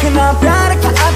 can I